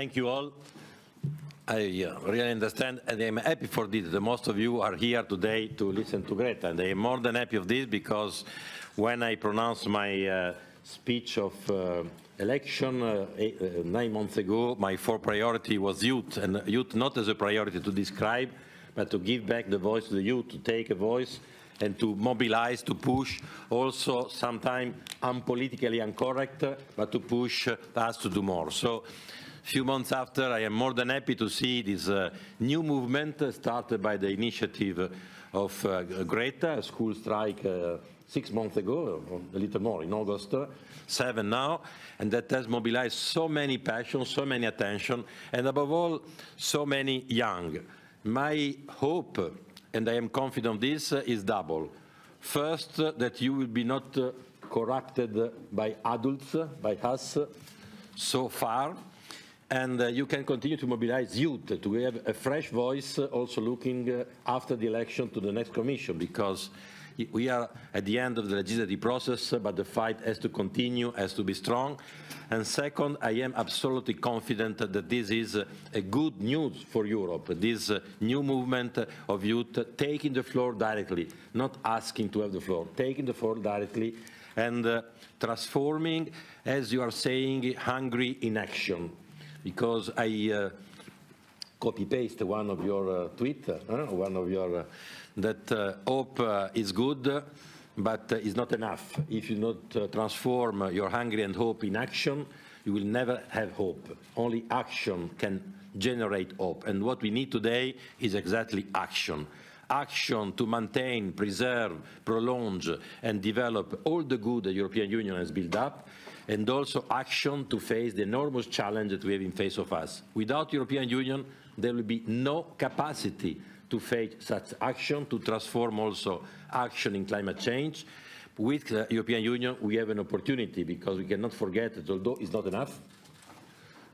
thank you all. I uh, really understand, and I'm happy for this. The most of you are here today to listen to Greta, and I am more than happy of this because when I pronounced my uh, speech of uh, election uh, eight, uh, nine months ago, my four priority was youth, and youth not as a priority to describe, but to give back the voice to the youth, to take a voice and to mobilize, to push, also sometimes unpolitically incorrect, but to push us to do more. So few months after, I am more than happy to see this uh, new movement started by the initiative of uh, Greta, a school strike uh, six months ago, a little more, in August, seven now, and that has mobilized so many passions, so many attention, and above all, so many young. My hope, and I am confident of this, is double. First, that you will be not corrupted by adults, by us, so far, and uh, you can continue to mobilize youth to have a fresh voice uh, also looking uh, after the election to the next commission because we are at the end of the legislative process but the fight has to continue has to be strong. And second i am absolutely confident that this is a good news for europe. This new movement of youth taking the floor directly not asking to have the floor taking the floor directly and uh, transforming as you are saying hungary in action because I uh, copy-paste one of your uh, tweet, uh, one of your, that hope is good, but it's not enough. If you not transform your hungry and hope in action, you will never have hope. Only action can generate hope. And what we need today is exactly action action to maintain, preserve, prolong, and develop all the good the European Union has built up, and also action to face the enormous challenge that we have in face of us. Without European Union, there will be no capacity to face such action, to transform also action in climate change. With the European Union, we have an opportunity because we cannot forget that although it's not enough,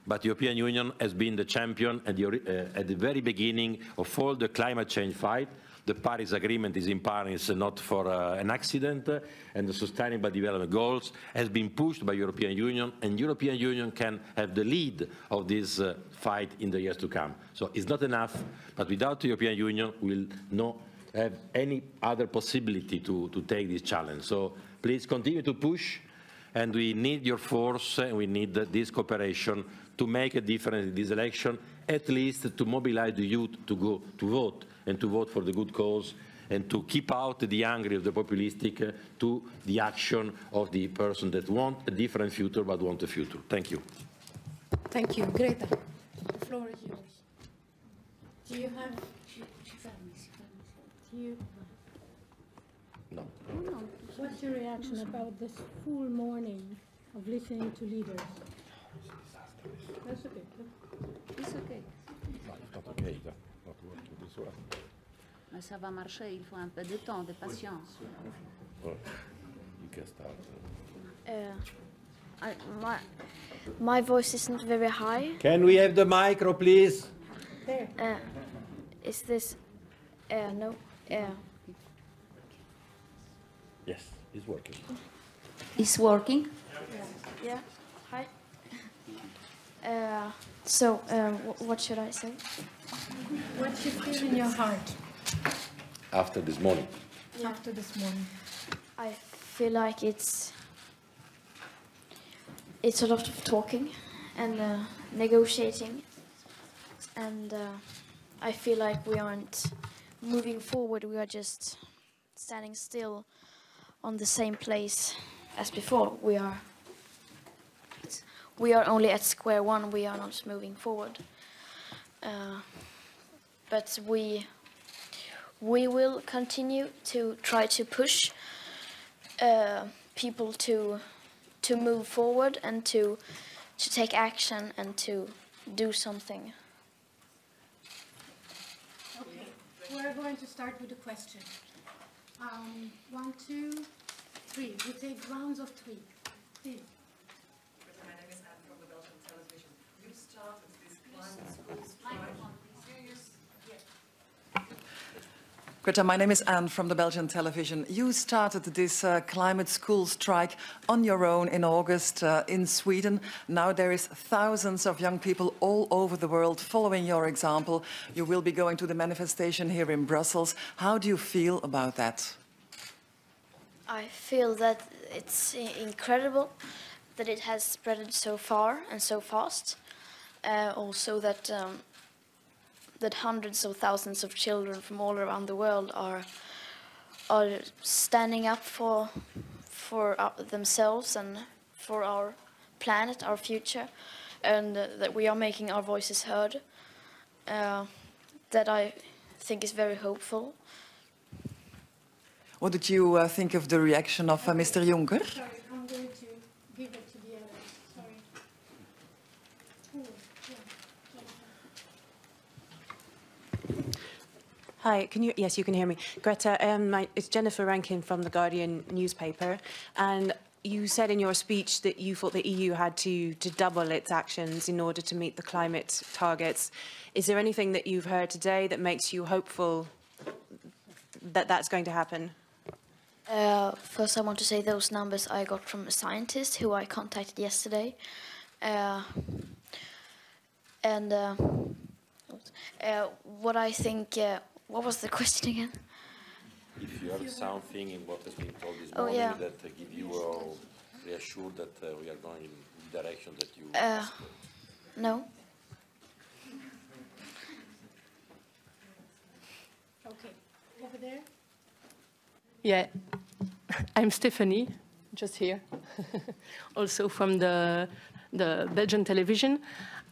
but the European Union has been the champion at the, uh, at the very beginning of all the climate change fight, the Paris Agreement is in Paris not for uh, an accident, uh, and the Sustainable Development Goals has been pushed by European Union, and European Union can have the lead of this uh, fight in the years to come. So it's not enough, but without the European Union, we'll not have any other possibility to, to take this challenge. So please continue to push, and we need your force, and we need this cooperation to make a difference in this election, at least to mobilize the youth to go to vote and to vote for the good cause and to keep out the angry of the populistic uh, to the action of the person that want a different future but want a future. Thank you. Thank you. Greta, the floor is yours. Do you have... Do you... No. no. What's your reaction about this full morning of listening to leaders? That's okay. It's okay. No, it's not okay. Not working this way. Ça va marcher, il faut un peu de temps, de patience. Well, you can start. Uh, I, my, my voice is not very high. Can we have the micro, please? There. Uh, is this... Uh, no. Uh, Yes, it's working. It's working? yeah. Hi. Uh, so, uh, what should I say? What you feel in your heart After this morning. after this morning? I feel like it's it's a lot of talking and uh, negotiating, and uh, I feel like we aren't moving forward. We are just standing still on the same place as before. We are we are only at square one. We are not moving forward. Uh, but we we will continue to try to push uh, people to to move forward and to to take action and to do something. Okay. We're going to start with a question. Um, one, two, three. We take rounds of three. Please. My name is Anne from the Belgian television. You started this climate school strike. Greta, my name is Anne from the Belgian television. You started this uh, climate school strike on your own in August uh, in Sweden. Now there is thousands of young people all over the world following your example. You will be going to the manifestation here in Brussels. How do you feel about that? I feel that it's incredible that it has spread so far and so fast. Uh, also that um, that hundreds of thousands of children from all around the world are are standing up for for uh, themselves and for our planet, our future, and uh, that we are making our voices heard. Uh, that I think is very hopeful. What did you uh, think of the reaction of uh, Mr. Juncker? Sorry, I'm going to give it to the others, sorry. Ooh, yeah, Hi, can you, yes, you can hear me. Greta, um, my, it's Jennifer Rankin from The Guardian newspaper. And you said in your speech that you thought the EU had to, to double its actions in order to meet the climate targets. Is there anything that you've heard today that makes you hopeful that that's going to happen? Uh, first, I want to say those numbers I got from a scientist who I contacted yesterday. Uh, and uh, uh, what I think, uh, what was the question again? If you have something in what has been told this Oh, morning yeah. that uh, give you uh, reassured that uh, we are going in the direction that you Uh, asked. no. Okay, over there? Yeah, I'm Stephanie, just here, also from the, the Belgian television.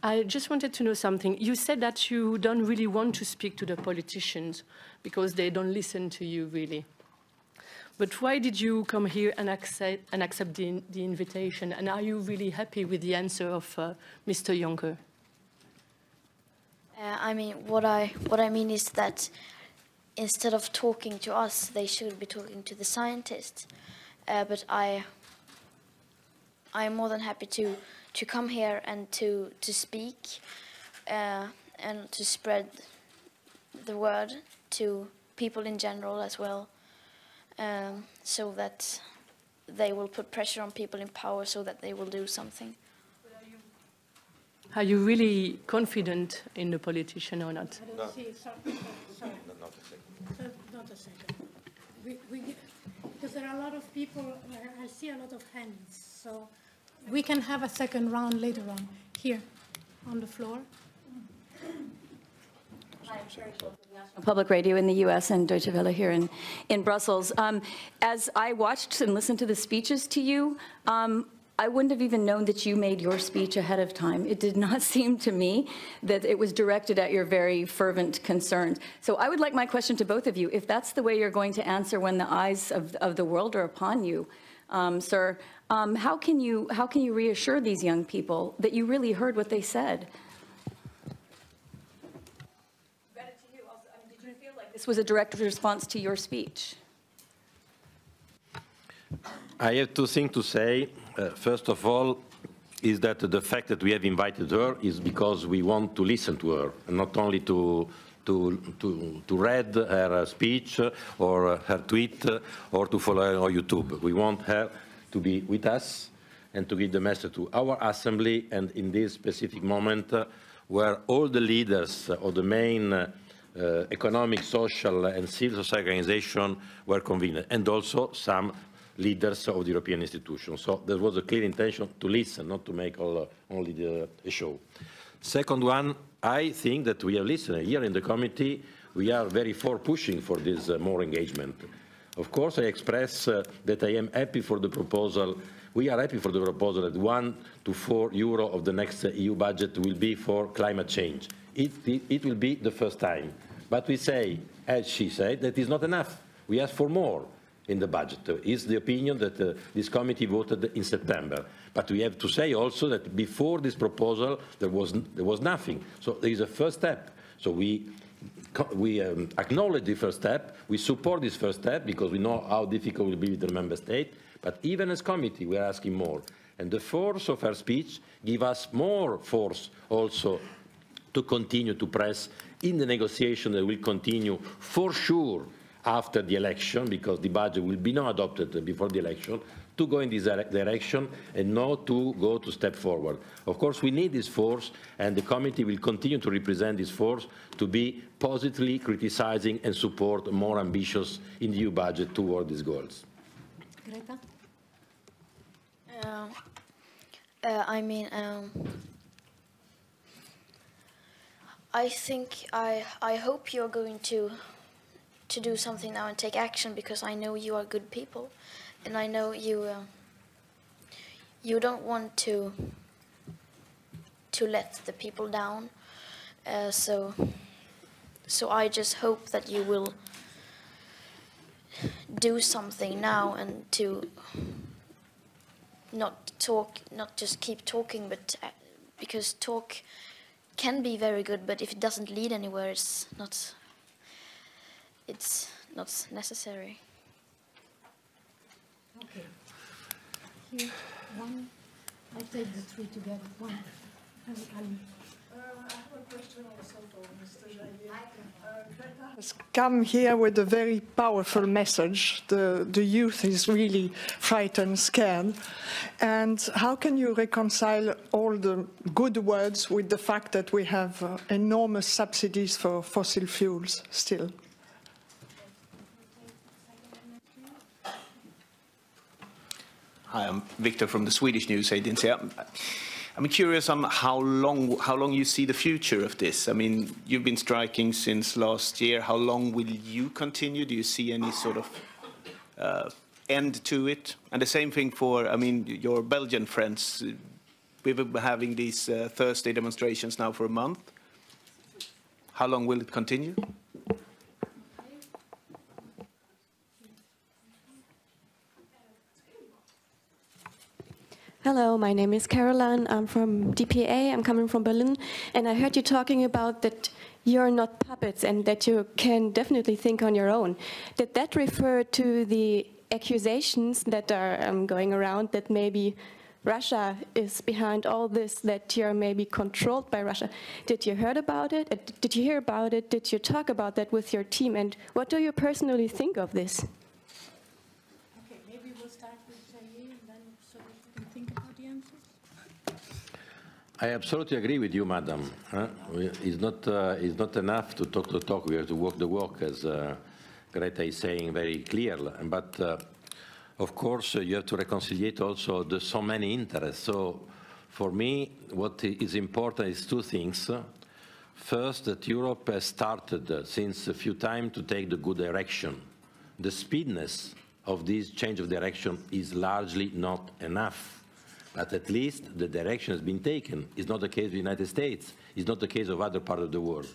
I just wanted to know something. You said that you don't really want to speak to the politicians because they don't listen to you really. But why did you come here and accept, and accept the, the invitation? And are you really happy with the answer of uh, Mr. Juncker? Uh, I mean, what I what I mean is that instead of talking to us, they should be talking to the scientists. Uh, but I I am more than happy to to come here and to to speak uh, and to spread the word to people in general as well, um, so that they will put pressure on people in power so that they will do something. Are you really confident in the politician or not? I don't see, sorry, sorry. Not a second. Uh, Not a second. We, we, because there are a lot of people, uh, I see a lot of hands, so we can have a second round later on, here, on the floor. Hi, I'm Sherry Public radio in the US and Deutsche Welle here in, in Brussels. Um, as I watched and listened to the speeches to you, um, I wouldn't have even known that you made your speech ahead of time. It did not seem to me that it was directed at your very fervent concerns. So I would like my question to both of you. If that's the way you're going to answer when the eyes of, of the world are upon you, um, sir, um, how, can you, how can you reassure these young people that you really heard what they said? Did you feel like this was a direct response to your speech? I have two things to say. Uh, First of all, is that the fact that we have invited her is because we want to listen to her, and not only to to to to read her uh, speech or uh, her tweet uh, or to follow her on YouTube. We want her to be with us and to give the message to our assembly and in this specific moment uh, where all the leaders of the main uh, uh, economic, social and civil society organizations were convened and also some leaders of the European institutions. So there was a clear intention to listen, not to make all, uh, only the, a show. Second one, I think that we have listened. Here in the committee, we are very for pushing for this uh, more engagement. Of course, I express uh, that I am happy for the proposal. We are happy for the proposal that one to four euro of the next uh, EU budget will be for climate change. It, it, it will be the first time. But we say, as she said, that is not enough. We ask for more in the budget. Is the opinion that uh, this committee voted in September. But we have to say also that before this proposal, there was, there was nothing. So there is a first step. So we, we um, acknowledge the first step. We support this first step because we know how difficult it will be with the member state. But even as committee, we are asking more. And the force of her speech give us more force also to continue to press in the negotiation that will continue for sure after the election, because the budget will be not adopted before the election, to go in this direction and not to go to step forward. Of course, we need this force, and the committee will continue to represent this force to be positively criticizing and support more ambitious in the EU budget toward these goals. Greta? Uh, uh, I mean, um, I think I I hope you're going to to do something now and take action because I know you are good people, and I know you uh, you don't want to to let the people down. Uh, so so I just hope that you will do something now and to not talk, not just keep talking, but uh, because talk can be very good, but if it doesn't lead anywhere, it's not. It's not necessary. Okay. Here, one, I'll take the three together, one. And Ali. has come here with a very powerful message. The, the youth is really frightened, scared. And how can you reconcile all the good words with the fact that we have uh, enormous subsidies for fossil fuels still? Hi, I'm Victor from the Swedish news agency. I'm, I'm curious on how long, how long you see the future of this. I mean, you've been striking since last year. How long will you continue? Do you see any sort of uh, end to it? And the same thing for, I mean, your Belgian friends. We've been having these uh, Thursday demonstrations now for a month. How long will it continue? Hello, my name is Caroline. I'm from DPA. I'm coming from Berlin. And I heard you talking about that you're not puppets and that you can definitely think on your own. Did that refer to the accusations that are um, going around that maybe Russia is behind all this, that you're maybe controlled by Russia? Did you heard about it? Did you hear about it? Did you talk about that with your team? And what do you personally think of this? Okay, maybe we'll start with Jahier and then so that you can think about the answers. I absolutely agree with you, madam. It's not, uh, it's not enough to talk the talk, we have to walk the walk, as uh, Greta is saying very clearly. But uh, of course, uh, you have to reconciliate also the so many interests. So for me, what is important is two things. First, that Europe has started uh, since a few time to take the good direction. The speedness of this change of direction is largely not enough. But at least the direction has been taken. It's not the case of the United States. It's not the case of other parts of the world.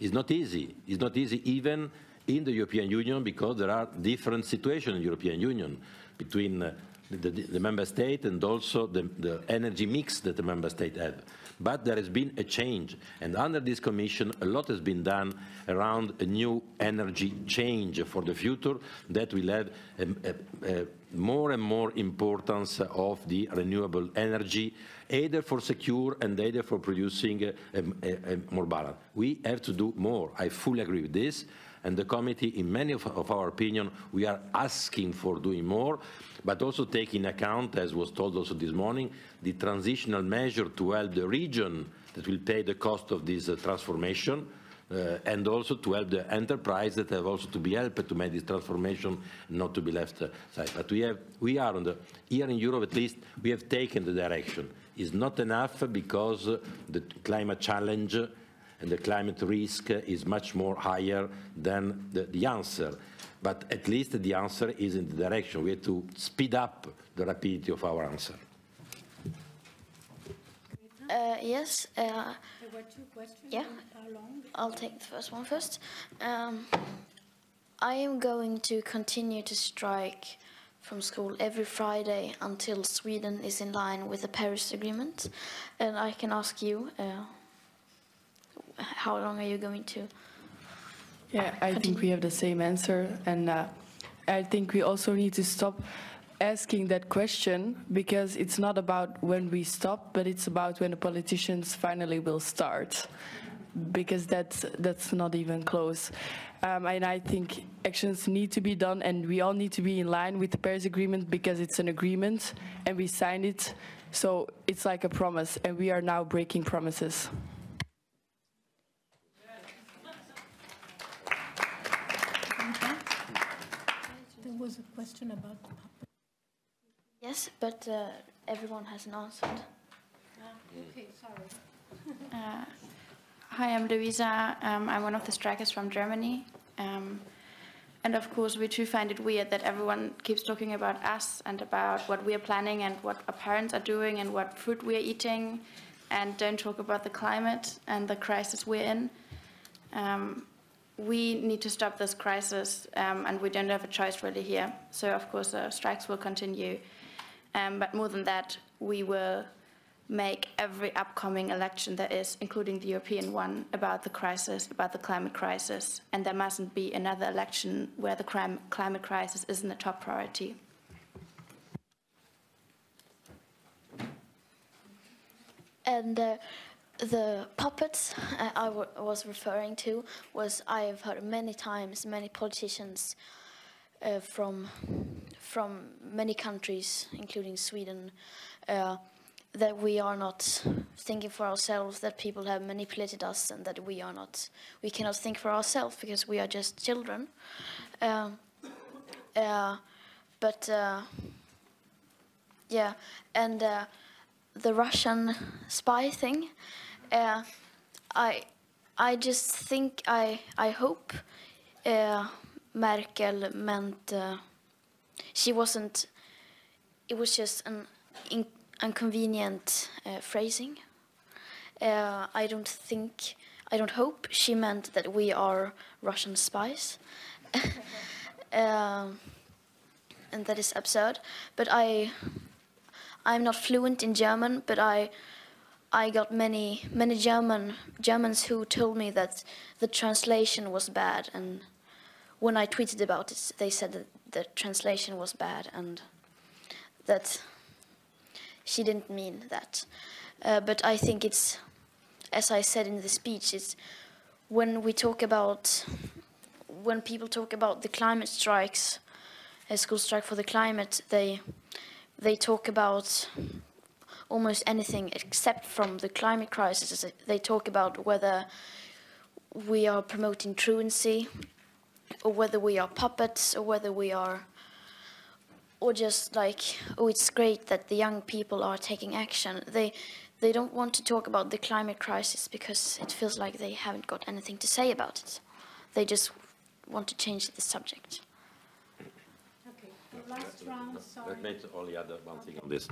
It's not easy. It's not easy even in the European Union because there are different situations in the European Union between uh, the, the, member state and also the, the energy mix that the member state have. But there has been a change, and under this commission, a lot has been done around a new energy change for the future that will have a, a- a more and more importance of the renewable energy, either for secure and either for producing a, a- a more balance. We have to do more. I fully agree with this. And the committee, in many of, of our opinion, we are asking for doing more, but also taking account, as was told also this morning, the transitional measure to help the region that will pay the cost of this uh, transformation, uh, and also to help the enterprise that have also to be helped to make this transformation, not to be left aside. But we have, we are on the, here in Europe at least, we have taken the direction. It's not enough because uh, the climate challenge and the climate risk is much more higher than the, the answer. But at least the answer is in the direction. We have to speed up the rapidity of our answer. Uh, yes. Uh, There were two questions. Yeah. How long? I'll take the first one first. Um, I am going to continue to strike from school every Friday until Sweden is in line with the Paris Agreement. And I can ask you, uh, how long are you going to? Yeah, I think we have the same answer, and uh, I think we also need to stop asking that question because it's not about when we stop, but it's about when the politicians finally will start. because that's that's not even close. Um, and I think actions need to be done, and we all need to be in line with the Paris Agreement because it's an agreement, and we signed it. So it's like a promise, and we are now breaking promises. There was a question about Yes, but uh, everyone hasn't answered. Okay, sorry. Uh, hi, I'm Louisa. Um, I'm one of the strikers from Germany. Um, and of course, we too find it weird that everyone keeps talking about us and about what we are planning and what our parents are doing and what food we are eating, and don't talk about the climate and the crisis we're in. Um, we need to stop this crisis, um, and we don't have a choice really here. So, of course, the strikes will continue. Um, but more than that, we will make every upcoming election there is, including the European one, about the crisis, about the climate crisis. And there mustn't be another election where the crime, climate crisis isn't a top priority. And the puppets uh, I was referring to was I have heard many times many politicians uh, from from many countries, including Sweden, uh, that we are not thinking for ourselves, that people have manipulated us, and that we are not we cannot think for ourselves because we are just children. Um, uh, but uh, yeah, and uh, the Russian spy thing. Uh, I I just think I I hope uh, Merkel meant uh, she wasn't. It was just an in, inconvenient uh, phrasing. Uh, I don't think. I don't hope she meant that we are Russian spies. um, and that is absurd. But I, I'm not fluent in German, but I, I got many many German Germans who told me that the translation was bad, and when I tweeted about it, they said that the translation was bad and that she didn't mean that. Uh, but I think it's, as I said in the speech, it's when we talk about when people talk about the climate strikes, a school strike for the climate, they they talk about almost anything except from the climate crisis. They talk about whether we are promoting truancy, or whether we are puppets, or whether we are, or just like, oh, it's great that the young people are taking action. They they don't want to talk about the climate crisis because it feels like they haven't got anything to say about it. They just want to change the subject. Okay, last round, sorry. Let me only add one thing on this.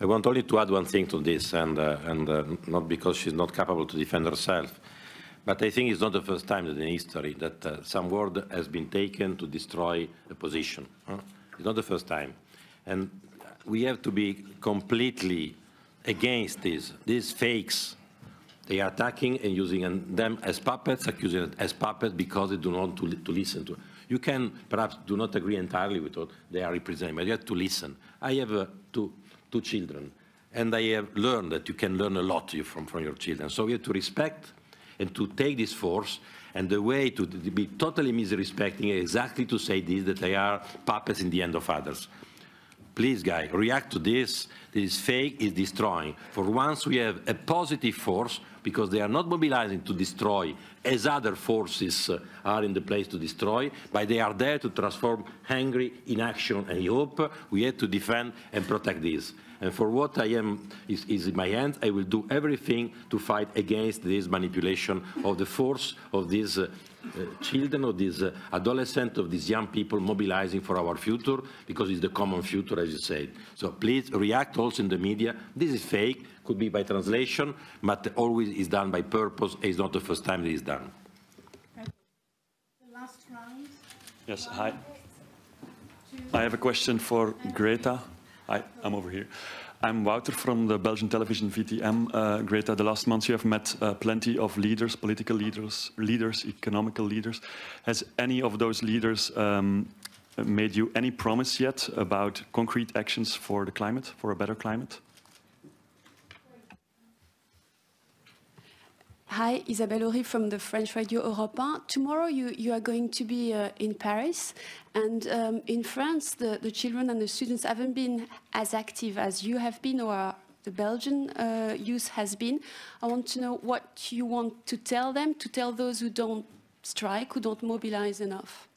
I want only to add one thing to this, and, uh, and uh, not because she's not capable to defend herself, but I think it's not the first time in history that uh, some word has been taken to destroy a position. huh? It's not the first time. And we have to be completely against this. These fakes, they are attacking and using them as puppets, accusing them as puppets because they do not want to, li- to listen to. You can perhaps do not agree entirely with what they are representing, but you have to listen. I have uh, two, two children, and I have learned that you can learn a lot from, from your children. So we have to respect and to take this force, and the way to be totally misrespecting is exactly to say this, that they are puppets in the hand of others. Please, guys, react to this. This fake, is destroying. For once, we have a positive force because they are not mobilizing to destroy as other forces uh, are in the place to destroy, but they are there to transform Hungary in action and hope. We have to defend and protect this. And for what I am is, is in my hands, I will do everything to fight against this manipulation of the force of these uh, children, of these uh, adolescents, of these young people mobilizing for our future, because it's the common future, as you said. So please react also in the media. This is fake, could be by translation, but always is done by purpose. It's not the first time it is done. The last round. Yes, hi. I have a question for Greta. Hi, I'm over here. I'm Wouter from the Belgian television VTM. Uh, Greta, the last months you have met uh, plenty of leaders, political leaders, leaders, economical leaders. Has any of those leaders um, made you any promise yet about concrete actions for the climate, for a better climate? Hi, Isabelle Horry from the French Radio Europe 1. Tomorrow you, you are going to be uh, in Paris, and um, in France, the, the children and the students haven't been as active as you have been or the Belgian uh, youth has been. I want to know what you want to tell them, to tell those who don't strike, who don't mobilize enough.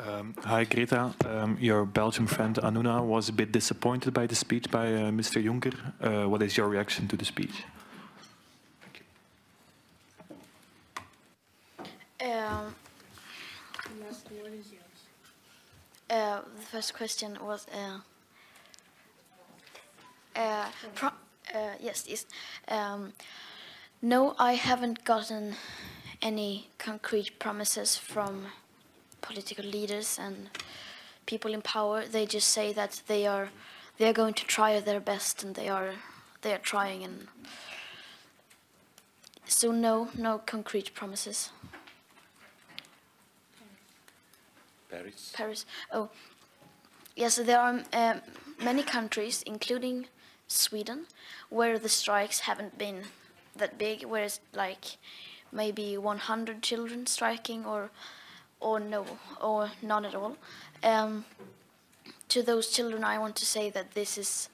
Um, hi, Greta. Um, your Belgian friend Anuna was a bit disappointed by the speech by uh, Mr. Juncker. Uh, what is your reaction to the speech? Um, uh, the first question was, uh, uh, uh, yes, yes. Um, no, I haven't gotten any concrete promises from political leaders and people in power. They just say that they are they are going to try their best and they are they are trying and so no no concrete promises. Paris. Paris. Oh, yes. There are um, many countries, including Sweden, where the strikes haven't been that big. Where it's like maybe 100 children striking, or or no, or none at all. Um, to those children, I want to say that this is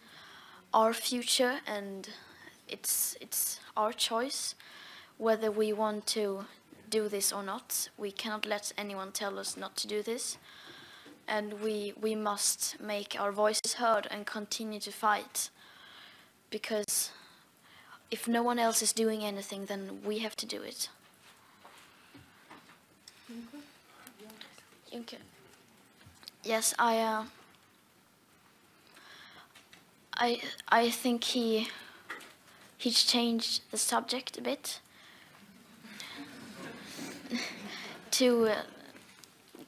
our future, and it's it's our choice whether we want to do this or not. We cannot let anyone tell us not to do this. And we, we must make our voices heard and continue to fight. Because if no one else is doing anything, then we have to do it. Juncker. Yes, I, uh, I, I think he, he's changed the subject a bit to uh,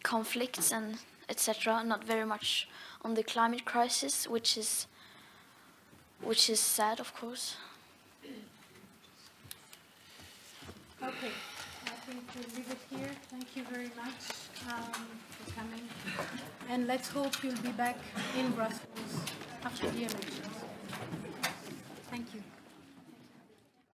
conflicts and etc. Not very much on the climate crisis, which is which is sad, of course. Okay, I think we'll leave it here. Thank you very much um, for coming. And let's hope you'll be back in Brussels after the you.